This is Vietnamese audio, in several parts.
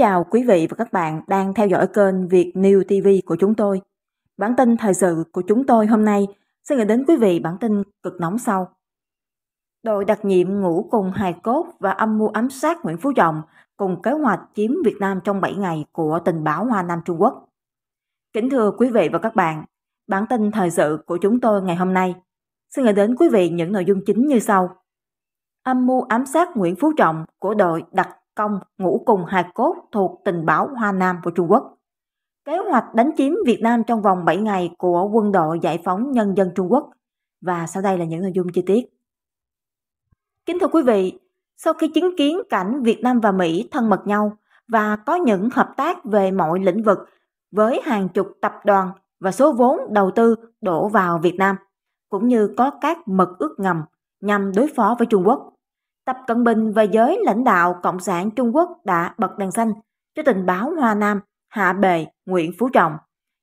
chào quý vị và các bạn đang theo dõi kênh Việt New TV của chúng tôi. Bản tin thời sự của chúng tôi hôm nay sẽ gửi đến quý vị bản tin cực nóng sau. Đội đặc nhiệm ngủ cùng hài cốt và âm mưu ám sát Nguyễn Phú Trọng cùng kế hoạch chiếm Việt Nam trong 7 ngày của tình báo Hoa Nam Trung Quốc. Kính thưa quý vị và các bạn, bản tin thời sự của chúng tôi ngày hôm nay xin gửi đến quý vị những nội dung chính như sau. Âm mưu ám sát Nguyễn Phú Trọng của đội đặc công ngũ cùng hài cốt thuộc tình báo Hoa Nam của Trung Quốc. Kế hoạch đánh chiếm Việt Nam trong vòng 7 ngày của quân đội giải phóng nhân dân Trung Quốc. Và sau đây là những nội dung chi tiết. Kính thưa quý vị, sau khi chứng kiến cảnh Việt Nam và Mỹ thân mật nhau và có những hợp tác về mọi lĩnh vực với hàng chục tập đoàn và số vốn đầu tư đổ vào Việt Nam, cũng như có các mật ước ngầm nhằm đối phó với Trung Quốc. Tập Cận Bình và giới lãnh đạo Cộng sản Trung Quốc đã bật đèn xanh cho tình báo Hoa Nam hạ bề Nguyễn Phú Trọng,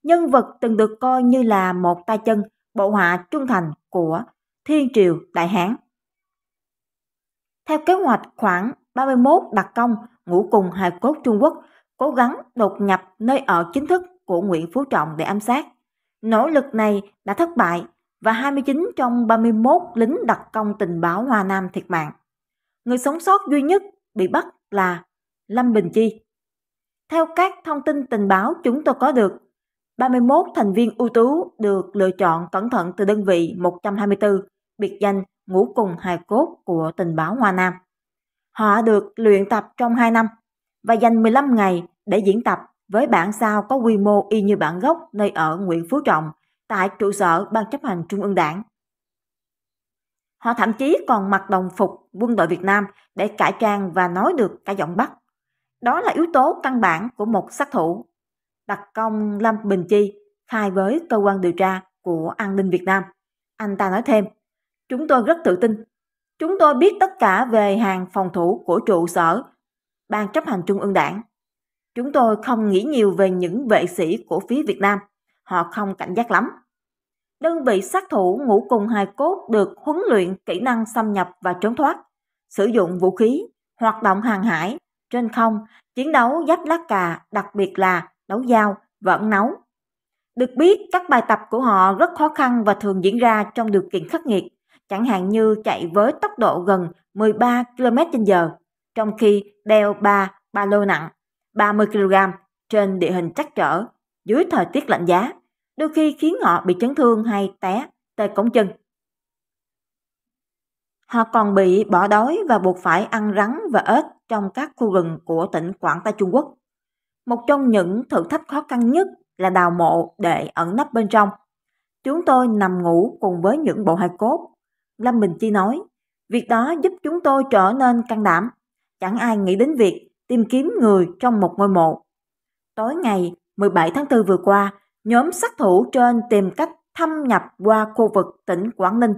nhân vật từng được coi như là một tay chân bộ hạ trung thành của Thiên Triều Đại Hán. Theo kế hoạch khoảng 31 đặc công ngũ cùng hài cốt Trung Quốc cố gắng đột nhập nơi ở chính thức của Nguyễn Phú Trọng để ám sát. Nỗ lực này đã thất bại và 29 trong 31 lính đặc công tình báo Hoa Nam thiệt mạng. Người sống sót duy nhất bị bắt là Lâm Bình Chi. Theo các thông tin tình báo chúng tôi có được, 31 thành viên ưu tú được lựa chọn cẩn thận từ đơn vị 124, biệt danh ngũ cùng hài cốt của tình báo Hoa Nam. Họ được luyện tập trong 2 năm và dành 15 ngày để diễn tập với bản sao có quy mô y như bản gốc nơi ở Nguyễn Phú Trọng tại trụ sở Ban chấp hành Trung ương Đảng. Họ thậm chí còn mặc đồng phục quân đội Việt Nam để cải trang và nói được cả giọng Bắc. Đó là yếu tố căn bản của một sát thủ. Đặc công Lâm Bình Chi khai với cơ quan điều tra của an ninh Việt Nam. Anh ta nói thêm, chúng tôi rất tự tin. Chúng tôi biết tất cả về hàng phòng thủ của trụ sở Ban chấp hành Trung ương Đảng. Chúng tôi không nghĩ nhiều về những vệ sĩ của phía Việt Nam. Họ không cảnh giác lắm. Đơn vị sát thủ ngũ cùng hài cốt được huấn luyện kỹ năng xâm nhập và trốn thoát, sử dụng vũ khí, hoạt động hàng hải, trên không, chiến đấu giáp lá cà, đặc biệt là đấu dao vận nấu. Được biết, các bài tập của họ rất khó khăn và thường diễn ra trong điều kiện khắc nghiệt, chẳng hạn như chạy với tốc độ gần 13 km/h, trong khi đeo 3 ba lô nặng 30 kg trên địa hình trắc trở dưới thời tiết lạnh giá đôi khi khiến họ bị chấn thương hay té tê cổng chân. Họ còn bị bỏ đói và buộc phải ăn rắn và ếch trong các khu rừng của tỉnh Quảng Tây Trung Quốc. Một trong những thử thách khó khăn nhất là đào mộ để ẩn nấp bên trong. Chúng tôi nằm ngủ cùng với những bộ hài cốt. Lâm Bình Chi nói, việc đó giúp chúng tôi trở nên can đảm. Chẳng ai nghĩ đến việc tìm kiếm người trong một ngôi mộ. Tối ngày 17 tháng 4 vừa qua, nhóm sát thủ trên tìm cách thâm nhập qua khu vực tỉnh Quảng Ninh.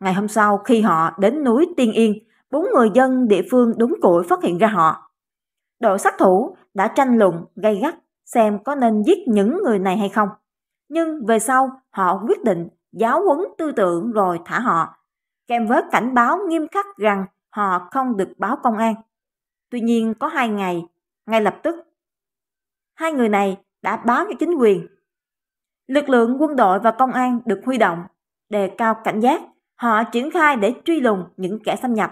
Ngày hôm sau khi họ đến núi Tiên Yên, bốn người dân địa phương đúng củi phát hiện ra họ. Đội sát thủ đã tranh luận gay gắt xem có nên giết những người này hay không. Nhưng về sau họ quyết định giáo huấn tư tưởng rồi thả họ, kèm với cảnh báo nghiêm khắc rằng họ không được báo công an. Tuy nhiên có hai ngày, ngay lập tức, hai người này đã báo cho chính quyền Lực lượng quân đội và công an được huy động, đề cao cảnh giác, họ triển khai để truy lùng những kẻ xâm nhập.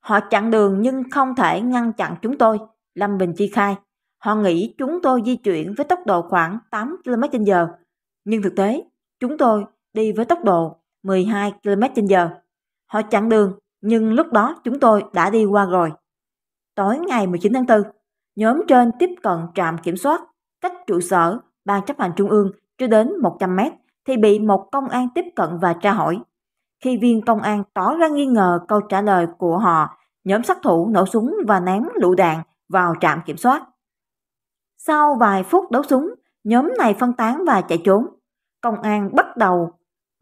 Họ chặn đường nhưng không thể ngăn chặn chúng tôi, Lâm Bình Chi khai. Họ nghĩ chúng tôi di chuyển với tốc độ khoảng 8 km/h, nhưng thực tế chúng tôi đi với tốc độ 12 km/h. Họ chặn đường, nhưng lúc đó chúng tôi đã đi qua rồi. Tối ngày 19 tháng 4, nhóm trên tiếp cận trạm kiểm soát cách trụ sở Ban chấp hành Trung ương chưa đến 100 mét thì bị một công an tiếp cận và tra hỏi. Khi viên công an tỏ ra nghi ngờ câu trả lời của họ, nhóm sát thủ nổ súng và ném lựu đạn vào trạm kiểm soát. Sau vài phút đấu súng, nhóm này phân tán và chạy trốn. Công an bắt đầu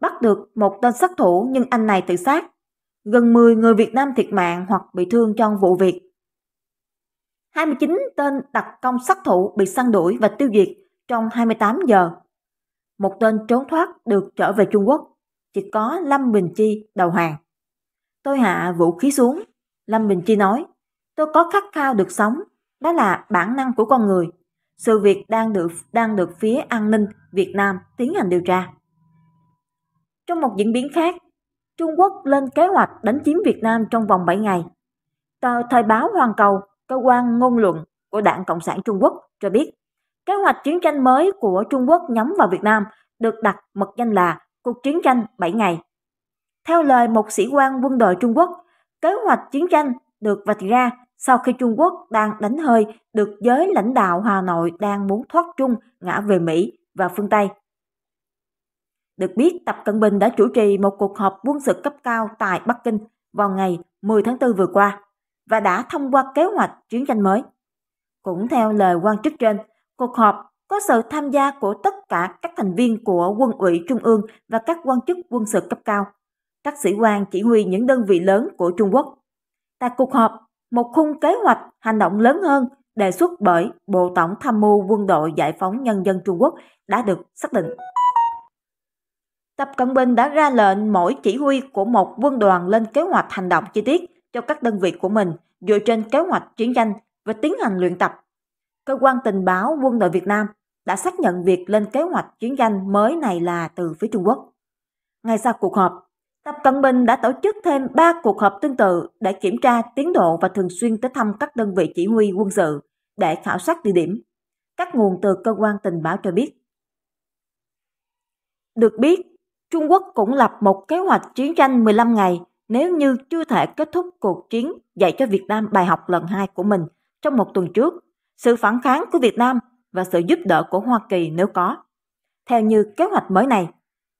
bắt được một tên sát thủ nhưng anh này tự sát. Gần 10 người Việt Nam thiệt mạng hoặc bị thương trong vụ việc. 29 tên đặc công sát thủ bị săn đuổi và tiêu diệt trong 28 giờ. Một tên trốn thoát được trở về Trung Quốc, chỉ có Lâm Bình Chi đầu hàng. Tôi hạ vũ khí xuống, Lâm Bình Chi nói, Tôi có khát khao được sống, đó là bản năng của con người. Sự việc đang được đang được phía an ninh Việt Nam tiến hành điều tra. Trong một diễn biến khác, Trung Quốc lên kế hoạch đánh chiếm Việt Nam trong vòng 7 ngày. Tờ Thời báo Hoàn Cầu, cơ quan ngôn luận của Đảng Cộng sản Trung Quốc cho biết, kế hoạch chiến tranh mới của Trung Quốc nhắm vào Việt Nam được đặt mật danh là cuộc chiến tranh 7 ngày. Theo lời một sĩ quan quân đội Trung Quốc, kế hoạch chiến tranh được vạch ra sau khi Trung Quốc đang đánh hơi được giới lãnh đạo Hà Nội đang muốn thoát Trung ngã về Mỹ và phương Tây. Được biết, Tập Cận Bình đã chủ trì một cuộc họp quân sự cấp cao tại Bắc Kinh vào ngày 10 tháng 4 vừa qua và đã thông qua kế hoạch chiến tranh mới. Cũng theo lời quan chức trên, cuộc họp có sự tham gia của tất cả các thành viên của quân ủy trung ương và các quan chức quân sự cấp cao, các sĩ quan chỉ huy những đơn vị lớn của Trung Quốc. Tại cuộc họp, một khung kế hoạch hành động lớn hơn đề xuất bởi Bộ Tổng Tham mưu Quân đội Giải phóng Nhân dân Trung Quốc đã được xác định. Tập Cận Bình đã ra lệnh mỗi chỉ huy của một quân đoàn lên kế hoạch hành động chi tiết cho các đơn vị của mình dựa trên kế hoạch chiến tranh và tiến hành luyện tập. Cơ quan tình báo quân đội Việt Nam đã xác nhận việc lên kế hoạch chiến tranh mới này là từ phía Trung Quốc. Ngay sau cuộc họp, Tập Cận Bình đã tổ chức thêm 3 cuộc họp tương tự để kiểm tra tiến độ và thường xuyên tới thăm các đơn vị chỉ huy quân sự để khảo sát địa điểm. Các nguồn từ cơ quan tình báo cho biết. Được biết, Trung Quốc cũng lập một kế hoạch chiến tranh 15 ngày nếu như chưa thể kết thúc cuộc chiến dạy cho Việt Nam bài học lần hai của mình trong một tuần trước, sự phản kháng của Việt Nam và sự giúp đỡ của Hoa Kỳ nếu có. Theo như kế hoạch mới này,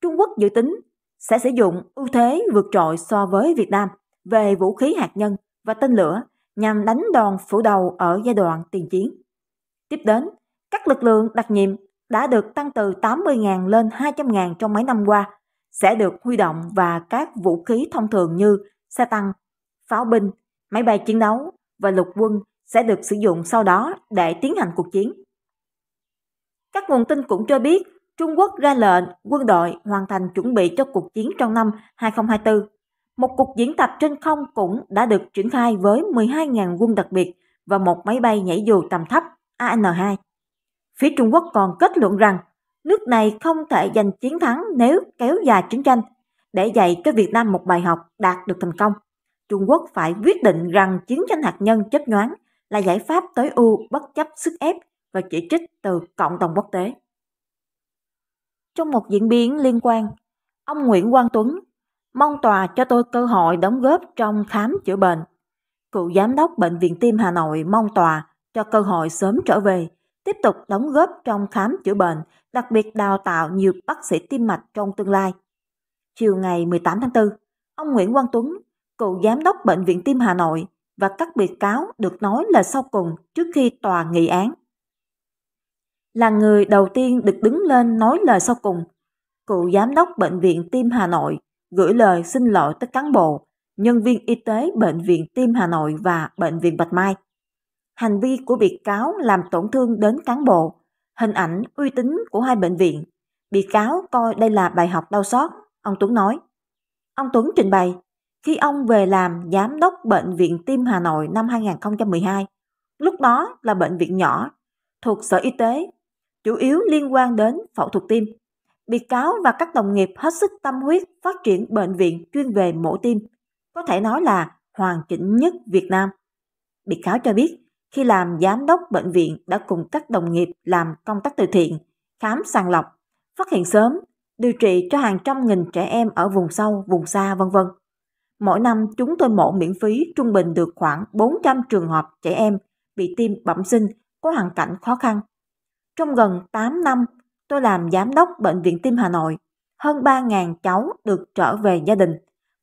Trung Quốc dự tính sẽ sử dụng ưu thế vượt trội so với Việt Nam về vũ khí hạt nhân và tên lửa nhằm đánh đòn phủ đầu ở giai đoạn tiền chiến. Tiếp đến, các lực lượng đặc nhiệm đã được tăng từ 80.000 lên 200.000 trong mấy năm qua sẽ được huy động và các vũ khí thông thường như xe tăng, pháo binh, máy bay chiến đấu và lục quân sẽ được sử dụng sau đó để tiến hành cuộc chiến. Các nguồn tin cũng cho biết Trung Quốc ra lệnh quân đội hoàn thành chuẩn bị cho cuộc chiến trong năm 2024. Một cuộc diễn tập trên không cũng đã được triển khai với 12.000 quân đặc biệt và một máy bay nhảy dù tầm thấp AN-2. Phía Trung Quốc còn kết luận rằng nước này không thể giành chiến thắng nếu kéo dài chiến tranh. Để dạy cho Việt Nam một bài học đạt được thành công, Trung Quốc phải quyết định rằng chiến tranh hạt nhân chấp nhoáng là giải pháp tối ưu bất chấp sức ép và chỉ trích từ cộng đồng quốc tế. Trong một diễn biến liên quan, ông Nguyễn Quang Tuấn mong tòa cho tôi cơ hội đóng góp trong khám chữa bệnh. Cựu giám đốc Bệnh viện Tim Hà Nội mong tòa cho cơ hội sớm trở về, tiếp tục đóng góp trong khám chữa bệnh, đặc biệt đào tạo nhiều bác sĩ tim mạch trong tương lai. Chiều ngày 18 tháng 4, ông Nguyễn Quang Tuấn, cựu giám đốc Bệnh viện Tim Hà Nội và các bị cáo được nói là sau cùng trước khi tòa nghị án là người đầu tiên được đứng lên nói lời sau cùng. Cựu giám đốc Bệnh viện Tim Hà Nội gửi lời xin lỗi tới cán bộ, nhân viên y tế Bệnh viện Tim Hà Nội và Bệnh viện Bạch Mai. Hành vi của bị cáo làm tổn thương đến cán bộ, hình ảnh uy tín của hai bệnh viện. Bị cáo coi đây là bài học đau xót, ông Tuấn nói. Ông Tuấn trình bày, khi ông về làm giám đốc Bệnh viện Tim Hà Nội năm 2012, lúc đó là bệnh viện nhỏ thuộc Sở Y tế chủ yếu liên quan đến phẫu thuật tim. Bị cáo và các đồng nghiệp hết sức tâm huyết phát triển bệnh viện chuyên về mổ tim, có thể nói là hoàn chỉnh nhất Việt Nam. Bị cáo cho biết, khi làm giám đốc bệnh viện đã cùng các đồng nghiệp làm công tác từ thiện, khám sàng lọc, phát hiện sớm, điều trị cho hàng trăm nghìn trẻ em ở vùng sâu, vùng xa vân vân. Mỗi năm chúng tôi mổ miễn phí trung bình được khoảng 400 trường hợp trẻ em bị tim bẩm sinh có hoàn cảnh khó khăn trong gần 8 năm, tôi làm giám đốc Bệnh viện Tim Hà Nội. Hơn 3.000 cháu được trở về gia đình.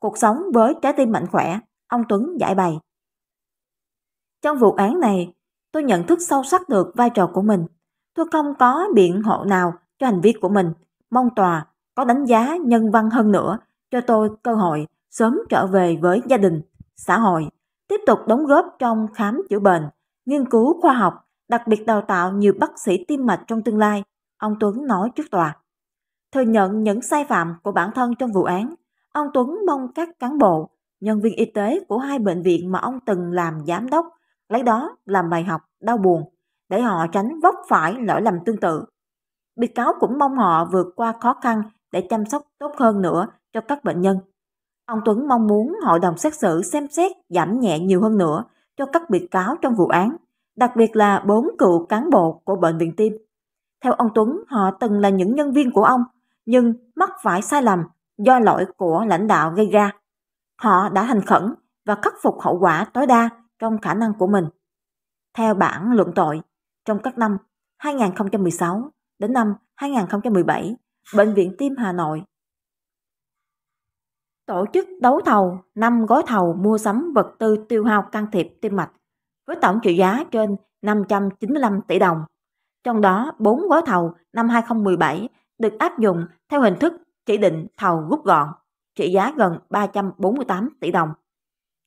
Cuộc sống với trái tim mạnh khỏe, ông Tuấn giải bày. Trong vụ án này, tôi nhận thức sâu sắc được vai trò của mình. Tôi không có biện hộ nào cho hành vi của mình. Mong tòa có đánh giá nhân văn hơn nữa cho tôi cơ hội sớm trở về với gia đình, xã hội, tiếp tục đóng góp trong khám chữa bệnh, nghiên cứu khoa học đặc biệt đào tạo nhiều bác sĩ tim mạch trong tương lai, ông Tuấn nói trước tòa. Thừa nhận những sai phạm của bản thân trong vụ án, ông Tuấn mong các cán bộ, nhân viên y tế của hai bệnh viện mà ông từng làm giám đốc lấy đó làm bài học đau buồn để họ tránh vấp phải lỗi lầm tương tự. Bị cáo cũng mong họ vượt qua khó khăn để chăm sóc tốt hơn nữa cho các bệnh nhân. Ông Tuấn mong muốn hội đồng xét xử xem xét giảm nhẹ nhiều hơn nữa cho các bị cáo trong vụ án, đặc biệt là bốn cựu cán bộ của bệnh viện tim. Theo ông Tuấn, họ từng là những nhân viên của ông, nhưng mắc phải sai lầm do lỗi của lãnh đạo gây ra. Họ đã thành khẩn và khắc phục hậu quả tối đa trong khả năng của mình. Theo bản luận tội, trong các năm 2016 đến năm 2017, Bệnh viện Tim Hà Nội tổ chức đấu thầu 5 gói thầu mua sắm vật tư tiêu hao can thiệp tim mạch với tổng trị giá trên 595 tỷ đồng. Trong đó, 4 gói thầu năm 2017 được áp dụng theo hình thức chỉ định thầu rút gọn, trị giá gần 348 tỷ đồng.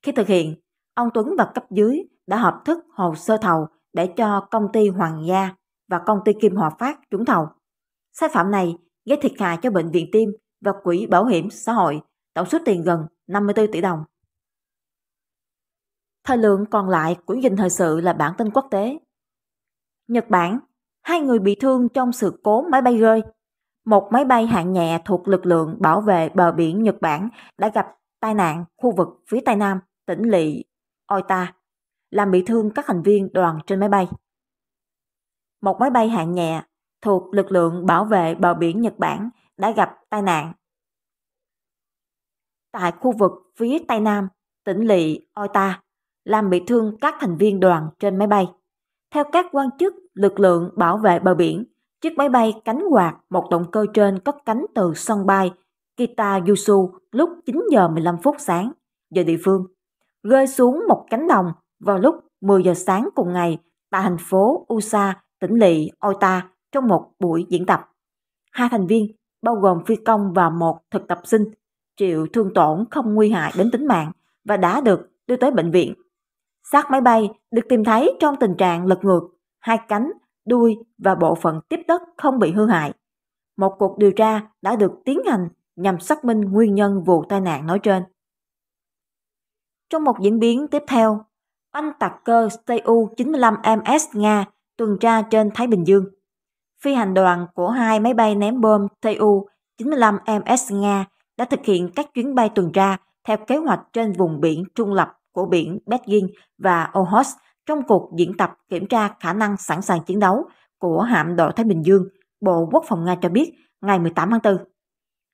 Khi thực hiện, ông Tuấn và cấp dưới đã hợp thức hồ sơ thầu để cho công ty Hoàng Gia và công ty Kim Hòa Phát trúng thầu. Sai phạm này gây thiệt hại cho bệnh viện tim và quỹ bảo hiểm xã hội tổng số tiền gần 54 tỷ đồng. Thời lượng còn lại của dinh thời sự là bản tin quốc tế. Nhật Bản, hai người bị thương trong sự cố máy bay rơi. Một máy bay hạng nhẹ thuộc lực lượng bảo vệ bờ biển Nhật Bản đã gặp tai nạn khu vực phía Tây Nam, tỉnh lỵ Oita, làm bị thương các thành viên đoàn trên máy bay. Một máy bay hạng nhẹ thuộc lực lượng bảo vệ bờ biển Nhật Bản đã gặp tai nạn tại khu vực phía Tây Nam, tỉnh lỵ Oita, làm bị thương các thành viên đoàn trên máy bay. Theo các quan chức lực lượng bảo vệ bờ biển, chiếc máy bay cánh quạt một động cơ trên cất cánh từ sân bay Kitayusu lúc 9 giờ 15 phút sáng giờ địa phương, rơi xuống một cánh đồng vào lúc 10 giờ sáng cùng ngày tại thành phố Usa, tỉnh lỵ Oita trong một buổi diễn tập. Hai thành viên, bao gồm phi công và một thực tập sinh, chịu thương tổn không nguy hại đến tính mạng và đã được đưa tới bệnh viện. Xác máy bay được tìm thấy trong tình trạng lật ngược, hai cánh, đuôi và bộ phận tiếp đất không bị hư hại. Một cuộc điều tra đã được tiến hành nhằm xác minh nguyên nhân vụ tai nạn nói trên. Trong một diễn biến tiếp theo, oanh tạc cơ Tu-95MS Nga tuần tra trên Thái Bình Dương. Phi hành đoàn của hai máy bay ném bom Tu-95MS Nga đã thực hiện các chuyến bay tuần tra theo kế hoạch trên vùng biển trung lập của biển Beijing và Okhotsk trong cuộc diễn tập kiểm tra khả năng sẵn sàng chiến đấu của hạm đội Thái Bình Dương, Bộ Quốc phòng Nga cho biết ngày 18 tháng 4.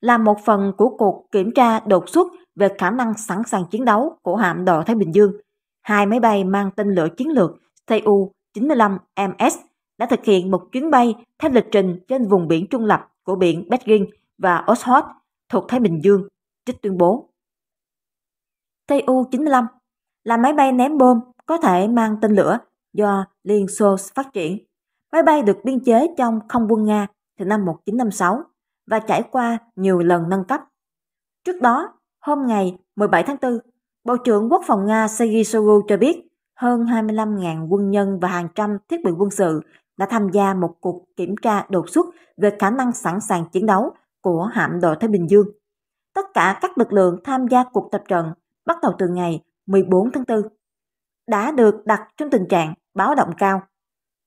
Là một phần của cuộc kiểm tra đột xuất về khả năng sẵn sàng chiến đấu của hạm đội Thái Bình Dương, hai máy bay mang tên lửa chiến lược Tu-95MS đã thực hiện một chuyến bay theo lịch trình trên vùng biển trung lập của biển Beijing và Oshot thuộc Thái Bình Dương, trích tuyên bố. Tu-95 là máy bay ném bom có thể mang tên lửa do Liên Xô phát triển. Máy bay được biên chế trong không quân Nga từ năm 1956 và trải qua nhiều lần nâng cấp. Trước đó, hôm ngày 17 tháng 4, Bộ trưởng Quốc phòng Nga Sergei Shoigu cho biết hơn 25.000 quân nhân và hàng trăm thiết bị quân sự đã tham gia một cuộc kiểm tra đột xuất về khả năng sẵn sàng chiến đấu của hạm đội Thái Bình Dương. Tất cả các lực lượng tham gia cuộc tập trận bắt đầu từ ngày 14 tháng 4 đã được đặt trong tình trạng báo động cao.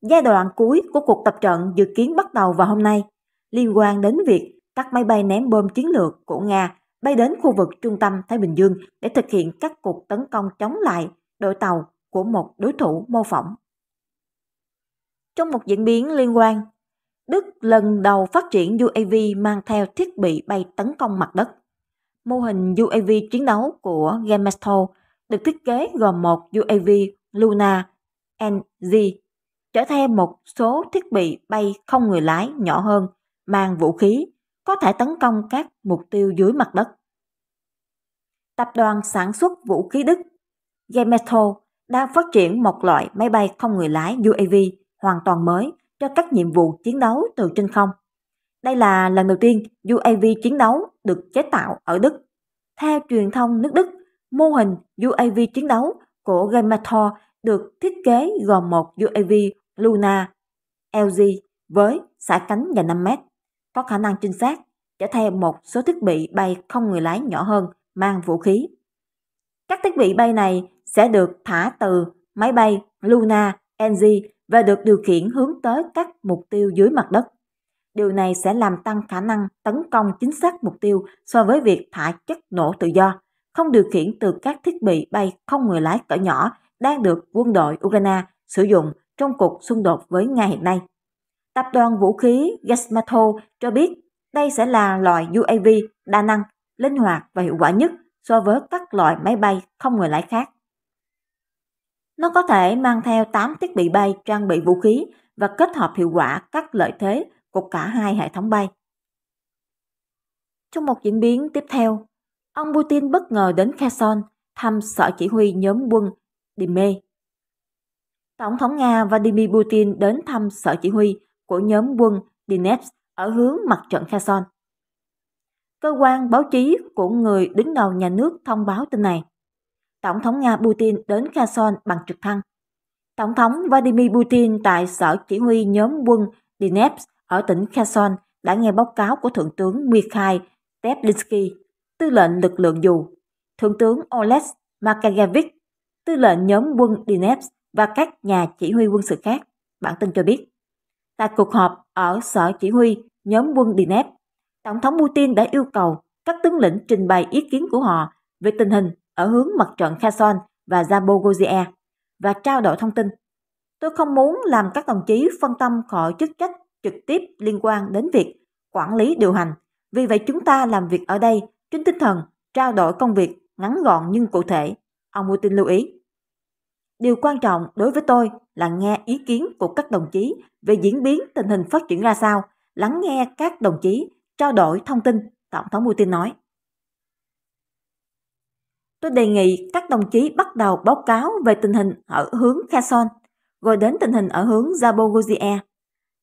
Giai đoạn cuối của cuộc tập trận dự kiến bắt đầu vào hôm nay, liên quan đến việc các máy bay ném bom chiến lược của Nga bay đến khu vực trung tâm Thái Bình Dương để thực hiện các cuộc tấn công chống lại đội tàu của một đối thủ mô phỏng. Trong một diễn biến liên quan, Đức lần đầu phát triển UAV mang theo thiết bị bay tấn công mặt đất. Mô hình UAV chiến đấu của Gemesto được thiết kế gồm một UAV Luna NG trở theo một số thiết bị bay không người lái nhỏ hơn mang vũ khí có thể tấn công các mục tiêu dưới mặt đất. Tập đoàn sản xuất vũ khí Đức Gemeto đang phát triển một loại máy bay không người lái UAV hoàn toàn mới cho các nhiệm vụ chiến đấu từ trên không. Đây là lần đầu tiên UAV chiến đấu được chế tạo ở Đức. Theo truyền thông nước Đức, mô hình UAV chiến đấu của Gemator được thiết kế gồm một UAV Luna LG với sải cánh dài 5 mét, có khả năng trinh sát, chở theo một số thiết bị bay không người lái nhỏ hơn mang vũ khí. Các thiết bị bay này sẽ được thả từ máy bay Luna, NG và được điều khiển hướng tới các mục tiêu dưới mặt đất. Điều này sẽ làm tăng khả năng tấn công chính xác mục tiêu so với việc thả chất nổ tự do, không điều khiển từ các thiết bị bay không người lái cỡ nhỏ đang được quân đội Ukraine sử dụng trong cuộc xung đột với Nga hiện nay. Tập đoàn vũ khí Gazmato cho biết đây sẽ là loại UAV đa năng, linh hoạt và hiệu quả nhất so với các loại máy bay không người lái khác. Nó có thể mang theo 8 thiết bị bay trang bị vũ khí và kết hợp hiệu quả các lợi thế của cả hai hệ thống bay. Trong một diễn biến tiếp theo, ông Putin bất ngờ đến Kherson thăm sở chỉ huy nhóm quân Dime. Tổng thống Nga Vladimir Putin đến thăm sở chỉ huy của nhóm quân Donetsk ở hướng mặt trận Kherson. Cơ quan báo chí của người đứng đầu nhà nước thông báo tin này. Tổng thống Nga Putin đến Kherson bằng trực thăng. Tổng thống Vladimir Putin tại sở chỉ huy nhóm quân Donetsk ở tỉnh Kherson đã nghe báo cáo của Thượng tướng Mikhail Teplinsky, tư lệnh lực lượng dù, Thượng tướng Oles Makagevich, tư lệnh nhóm quân Donetsk và các nhà chỉ huy quân sự khác, bản tin cho biết. Tại cuộc họp ở sở chỉ huy nhóm quân Donetsk, Tổng thống Putin đã yêu cầu các tướng lĩnh trình bày ý kiến của họ về tình hình ở hướng mặt trận Kherson và Zaporozhye và trao đổi thông tin. Tôi không muốn làm các đồng chí phân tâm khỏi chức trách trực tiếp liên quan đến việc quản lý điều hành. Vì vậy chúng ta làm việc ở đây trên tinh thần trao đổi công việc ngắn gọn nhưng cụ thể. Ông Putin lưu ý. Điều quan trọng đối với tôi là nghe ý kiến của các đồng chí về diễn biến tình hình phát triển ra sao, lắng nghe các đồng chí, trao đổi thông tin, Tổng thống Putin nói. Tôi đề nghị các đồng chí bắt đầu báo cáo về tình hình ở hướng Kherson, rồi đến tình hình ở hướng Zaporozhye.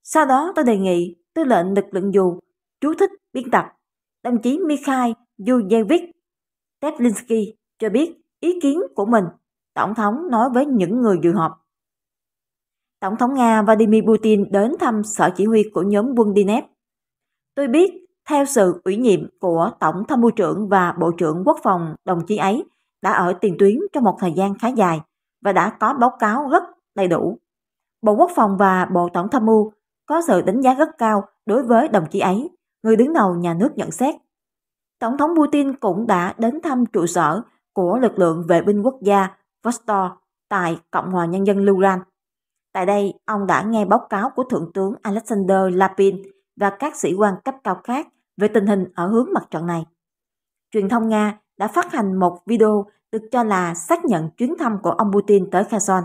Sau đó tôi đề nghị tư lệnh lực lượng dù, chú thích biên tập, đồng chí Mikhail Yuzhevich Teplinsky cho biết ý kiến của mình, Tổng thống nói với những người dự họp. Tổng thống Nga Vladimir Putin đến thăm sở chỉ huy của nhóm quân Dinep. Tôi biết, theo sự ủy nhiệm của Tổng tham mưu trưởng và Bộ trưởng Quốc phòng đồng chí ấy đã ở tiền tuyến trong một thời gian khá dài và đã có báo cáo rất đầy đủ. Bộ Quốc phòng và Bộ Tổng tham mưu có sự đánh giá rất cao đối với đồng chí ấy, người đứng đầu nhà nước nhận xét. Tổng thống Putin cũng đã đến thăm trụ sở của lực lượng vệ binh quốc gia Vostok tại Cộng hòa Nhân dân Lugan. Tại đây, ông đã nghe báo cáo của Thượng tướng Alexander Lapin và các sĩ quan cấp cao khác về tình hình ở hướng mặt trận này. Truyền thông Nga đã phát hành một video được cho là xác nhận chuyến thăm của ông Putin tới Kherson.